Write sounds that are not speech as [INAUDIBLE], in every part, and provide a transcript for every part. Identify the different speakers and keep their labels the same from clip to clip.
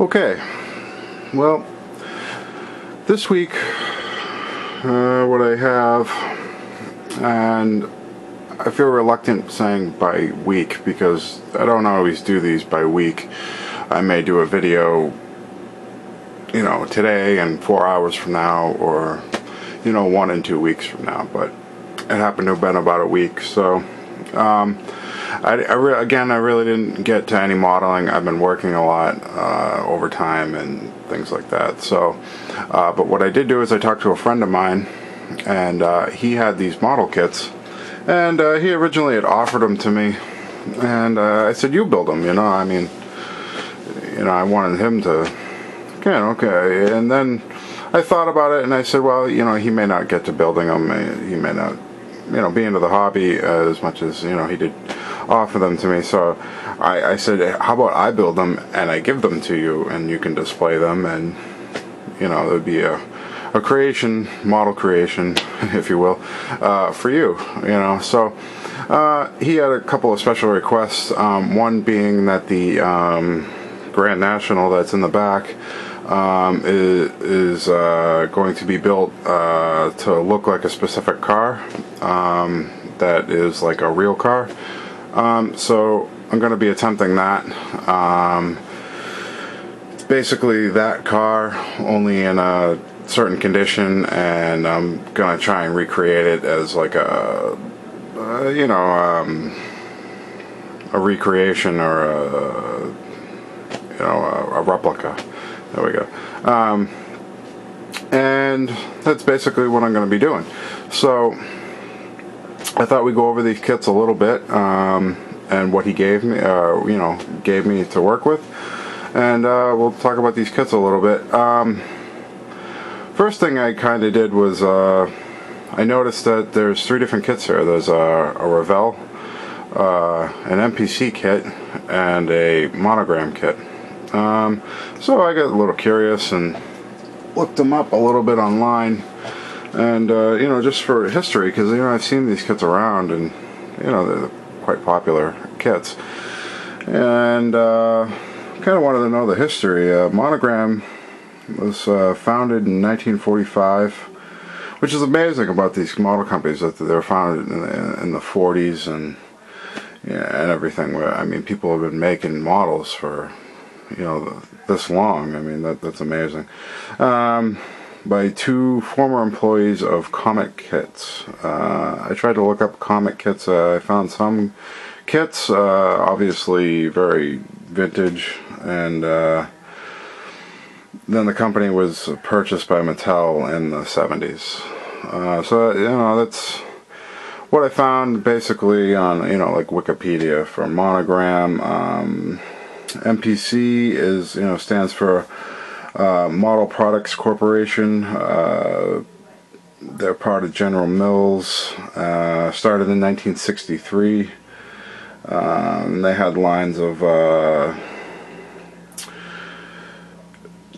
Speaker 1: Okay, well, this week, uh, what I have, and I feel reluctant saying by week because I don't always do these by week. I may do a video, you know, today and four hours from now, or, you know, one and two weeks from now, but it happened to have been about a week, so. Um, I, I re- again, I really didn't get to any modeling. I've been working a lot uh, overtime and things like that. So, uh, but what I did do is I talked to a friend of mine, and uh, he had these model kits, and uh, he originally had offered them to me, and uh, I said, "You build them," you know. I mean, you know, I wanted him to, okay, okay, and then. I thought about it and I said, well, you know, he may not get to building them. He may not, you know, be into the hobby as much as, you know, he did offer them to me. So I, I said, how about I build them and I give them to you and you can display them and, you know, it would be a, a creation, model creation, [LAUGHS] if you will, uh, for you, you know. So uh, he had a couple of special requests, um, one being that the um, Grand National that's in the back um, is, is uh, going to be built uh, to look like a specific car um, that is like a real car. Um, so I'm going to be attempting that. Um, it's basically that car, only in a certain condition, and I'm going to try and recreate it as like a, uh, you know, um, a recreation or a, you know, a, a replica. There we go. Um, and that's basically what I'm going to be doing. So I thought we'd go over these kits a little bit um, and what he gave me, uh, you know, gave me to work with, and uh, we'll talk about these kits a little bit. Um, first thing I kind of did was uh, I noticed that there's three different kits here. There's a, a Revell, uh, an MPC kit, and a monogram kit. Um, so I got a little curious and looked them up a little bit online and uh, you know just for history because you know I've seen these kits around and you know they're quite popular kits and uh, kind of wanted to know the history. Uh, monogram was uh, founded in 1945 which is amazing about these model companies that they were founded in the, in the 40s and yeah, and everything. Where I mean people have been making models for you know this long. I mean that that's amazing. Um, by two former employees of Comet Kits. Uh, I tried to look up Comet Kits. Uh, I found some kits, uh, obviously very vintage, and uh, then the company was purchased by Mattel in the 70s. Uh, so, you know, that's what I found basically on, you know, like Wikipedia for Monogram. Um, MPC is, you know, stands for uh, Model Products Corporation. Uh, they're part of General Mills. Uh, started in 1963. Um, they had lines of uh,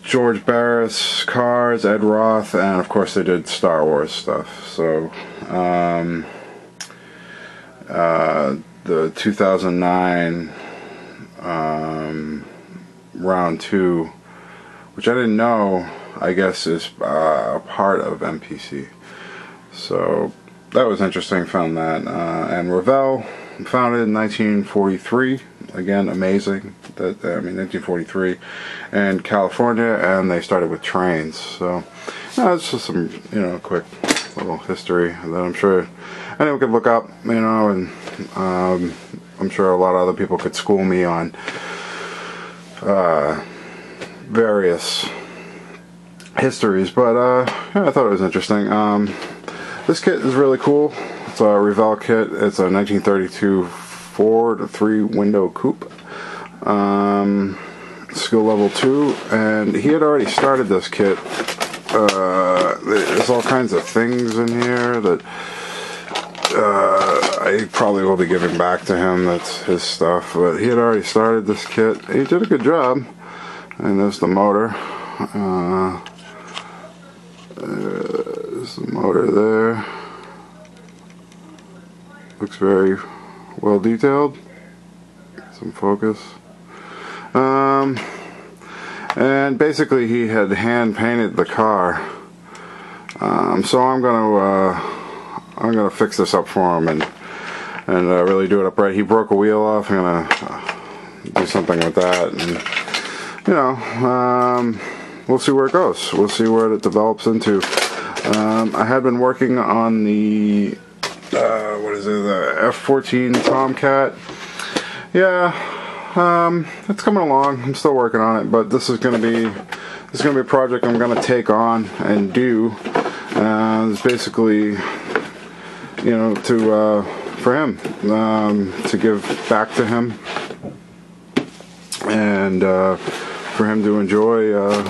Speaker 1: George Barris cars, Ed Roth, and of course they did Star Wars stuff. So um, uh, the 2009 um, round two which I didn't know, I guess, is uh, a part of MPC. So that was interesting, found that. Uh, and Revell, founded in 1943, again, amazing. That I mean, 1943, in California, and they started with trains. So that's just some, you know, quick little history that I'm sure anyone could look up, you know, and um, I'm sure a lot of other people could school me on. Uh, various histories, but uh, yeah, I thought it was interesting. Um, this kit is really cool. It's a Revell kit. It's a 1932 Ford three-window coupe, um, skill level two, and he had already started this kit. Uh, there's all kinds of things in here that uh, I probably will be giving back to him. That's his stuff, but he had already started this kit. He did a good job and there's the motor uh, there's the motor there looks very well detailed some focus um, and basically he had hand painted the car. Um, so I'm gonna uh, I'm gonna fix this up for him and and uh, really do it upright. He broke a wheel off. I'm gonna uh, do something with that, and you know, um, we'll see where it goes. We'll see where it develops into. Um, I had been working on the uh, what is it, the F-14 Tomcat. Yeah, um, it's coming along. I'm still working on it, but this is going to be this is going to be a project I'm going to take on and do. Uh, it's basically, you know, to uh, for him um, to give back to him and uh, for him to enjoy uh,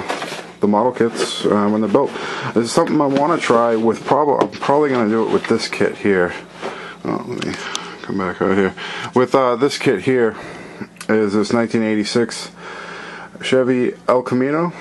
Speaker 1: the model kits when they're built. This is something I want to try with. Probably, I'm probably going to do it with this kit here. Oh, let me come back out here. With uh, this kit here is this 1986 Chevy El Camino,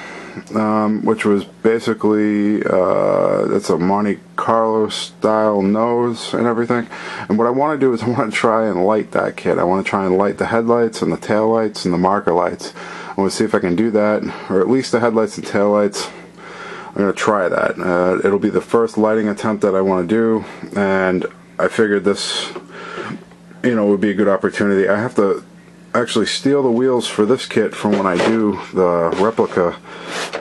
Speaker 1: um, which was basically uh, it's a Monte Carlo style nose and everything. And what I want to do is I want to try and light that kit. I want to try and light the headlights and the tail lights and the marker lights. I want to see if I can do that, or at least the headlights and tail lights. I'm going to try that. Uh, it'll be the first lighting attempt that I want to do, and I figured this, you know, would be a good opportunity. I have to actually steal the wheels for this kit from when I do the replica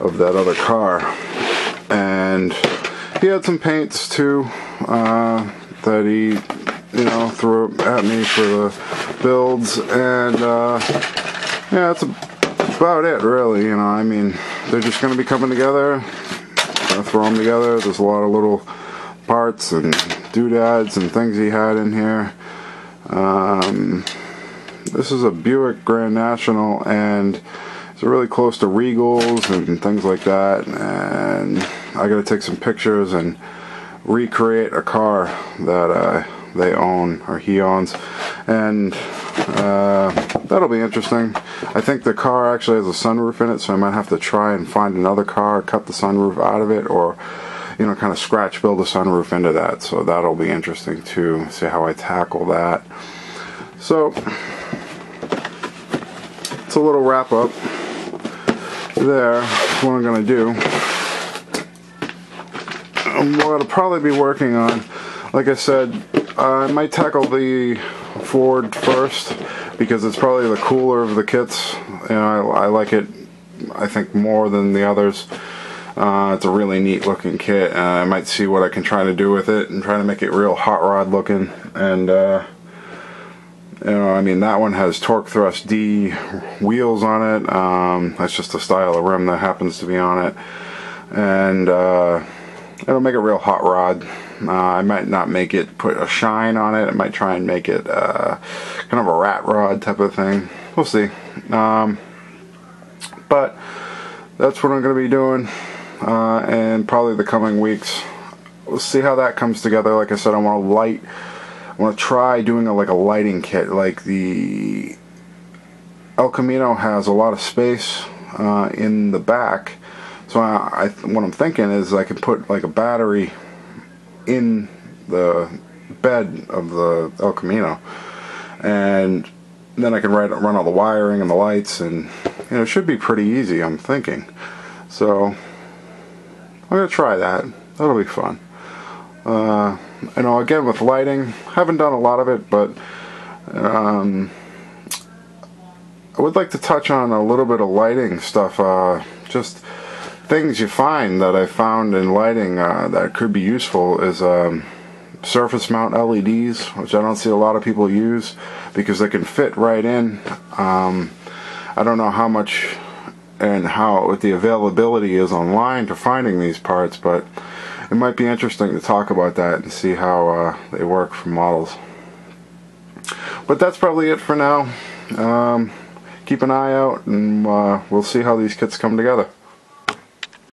Speaker 1: of that other car. And he had some paints too uh, that he, you know, threw at me for the builds. And uh, yeah, about it, really. You know, I mean, they're just going to be coming together. Throw them together. There's a lot of little parts and doodads and things he had in here. Um, this is a Buick Grand National and it's really close to Regals and things like that and I gotta take some pictures and recreate a car that uh, they own or he owns and uh, that'll be interesting. I think the car actually has a sunroof in it so I might have to try and find another car, cut the sunroof out of it or you know, kind of scratch build a sunroof into that. So that'll be interesting to see how I tackle that. So it's a little wrap up there. what I'm to do. Um, what I'll probably be working on, like I said, I might tackle the Ford first because it's probably the cooler of the kits. Know, I, I like it, I think, more than the others. Uh, it's a really neat looking kit. Uh, I might see what I can try to do with it and try to make it real hot rod looking. And, uh, you know, I mean, that one has Torq Thrust D wheels on it. Um, that's just a style of rim that happens to be on it. And uh, it'll make a real hot rod. Uh, I might not make it put a shine on it. I might try and make it uh, kind of a rat rod type of thing. We'll see. Um, but that's what I'm going to be doing uh, and probably the coming weeks. We'll see how that comes together. Like I said, I want to light. I want to try doing a, like a lighting kit. Like the El Camino has a lot of space uh, in the back, so I, I, what I'm thinking is I can put like a battery in the bed of the El Camino, and then I can write, run all the wiring and the lights, and you know, it should be pretty easy. I'm thinking. So I'm going to try that. That'll be fun. Uh, you know, again with lighting, haven't done a lot of it, but um, I would like to touch on a little bit of lighting stuff. Uh, just things you find that I found in lighting uh, that could be useful is um, surface mount LEDs, which I don't see a lot of people use because they can fit right in. Um, I don't know how much and how what the availability is online to finding these parts, but it might be interesting to talk about that and see how uh, they work for models. But that's probably it for now. Um, keep an eye out and uh, we'll see how these kits come together.